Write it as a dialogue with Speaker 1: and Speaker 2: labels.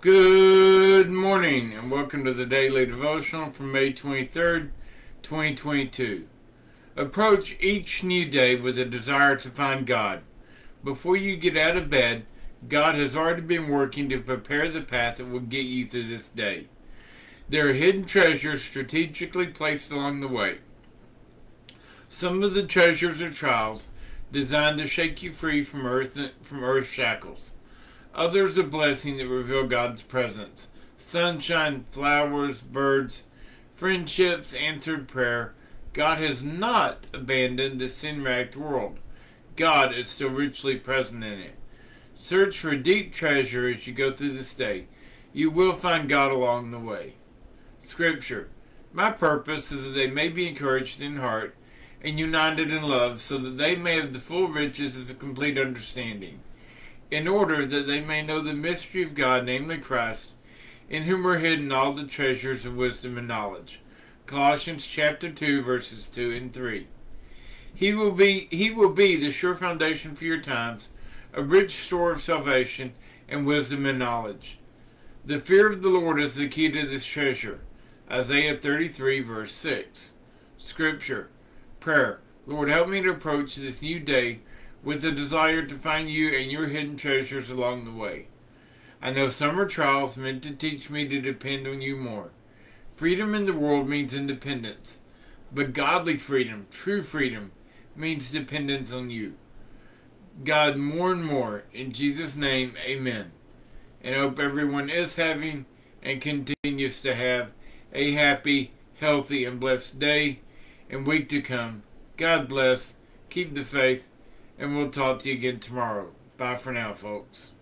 Speaker 1: Good morning and welcome to the daily devotional from May 23rd, 2022. Approach each new day with a desire to find God. Before you get out of bed, God has already been working to prepare the path that will get you through this day. There are hidden treasures strategically placed along the way. Some of the treasures are trials designed to shake you free from earth from earth's shackles. Others a blessing that reveal God's presence. Sunshine, flowers, birds, friendships, answered prayer. God has not abandoned the sin-racked world. God is still richly present in it. Search for deep treasure as you go through this day. You will find God along the way. Scripture. My purpose is that they may be encouraged in heart and united in love, so that they may have the full riches of a complete understanding in order that they may know the mystery of God, namely Christ, in whom are hidden all the treasures of wisdom and knowledge. Colossians chapter 2 verses 2 and 3. He will be he will be the sure foundation for your times, a rich store of salvation and wisdom and knowledge. The fear of the Lord is the key to this treasure. Isaiah 33 verse 6. Scripture. Prayer. Lord, help me to approach this new day with the desire to find you and your hidden treasures along the way. I know are trials meant to teach me to depend on you more. Freedom in the world means independence, but godly freedom, true freedom, means dependence on you. God, more and more, in Jesus' name, amen. And I hope everyone is having and continues to have a happy, healthy, and blessed day and week to come. God bless. Keep the faith and we'll talk to you again tomorrow. Bye for now, folks.